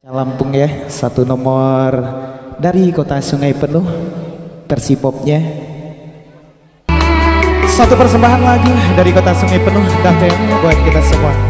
Lampung ya, satu nomor dari kota Sungai Penuh Persipopnya. Satu persembahan lagi dari kota Sungai Penuh Datang buat kita semua